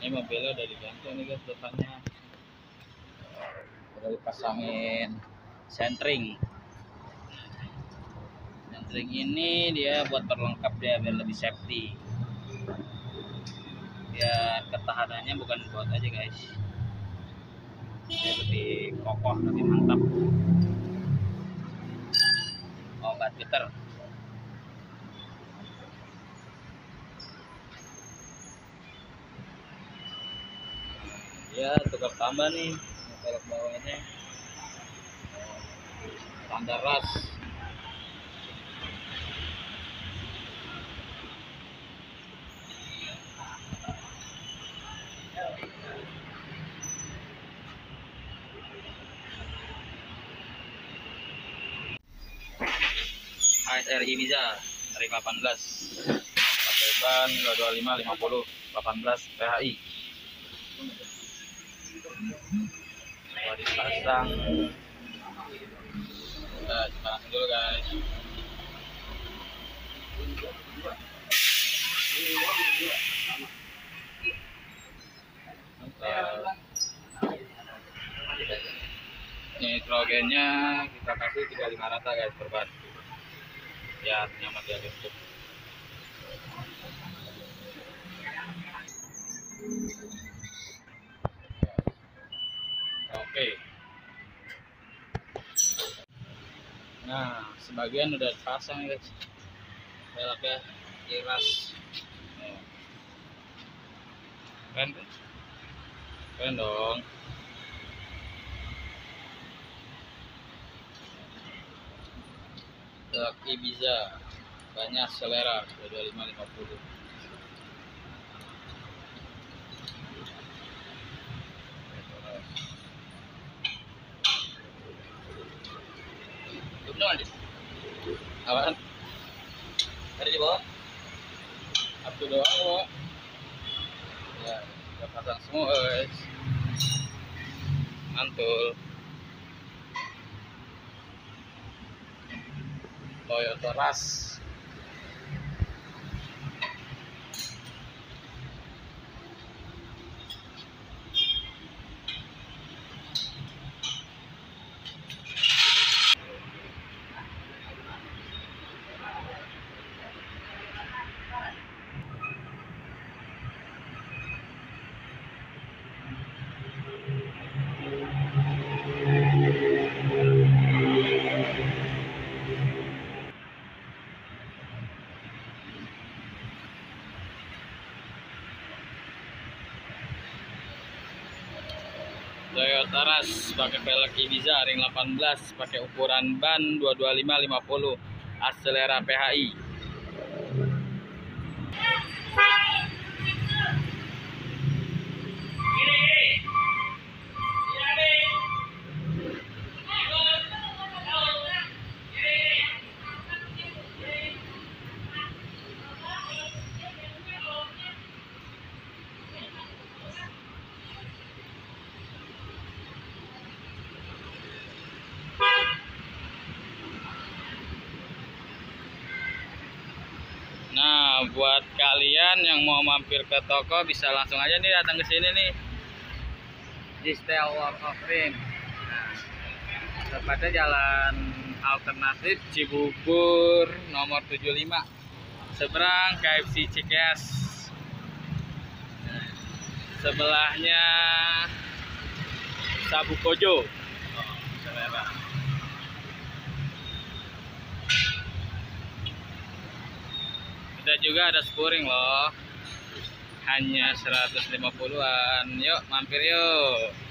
ini mobilnya udah diganti nih guys depannya. Udah dipasangin sentring. Sentring ini dia buat perlengkap dia biar lebih safety. Biar ketahanannya bukan buat aja guys. Biar lebih kokoh lebih mantap. Obat getar ya tukar tambah nih velg bawahnya. Standar ras. ASR Ibiza dari 18 pakai ban 225 50 18 PHI kalau dipasang kita pasang dulu guys nitrogennya kita kasih 35 rata guys per ya nyaman dia untuk nah sebagian udah pasang guys. Velgnya iras Nih. keren keren dong. Velg Ibiza banyak selera 2550 Apaan? Tadi di bawah? Satu doang kok. Ya, kita pasang semua guys. Mantul. Toyota Rush. Toyota Rush pakai velg Ibiza ring 18 pakai ukuran ban 225 50 akselera PHI Nah, buat kalian yang mau mampir ke toko bisa langsung aja nih datang ke sini nih. Di Style Walk of Fame. Nah, tepatnya jalan alternatif Cibubur nomor 75. Seberang KFC Cikeas. Nah, sebelahnya Sabu Kojo. Oh, selera. Kita juga ada spuring loh. Hanya 150-an. Yuk, mampir yuk.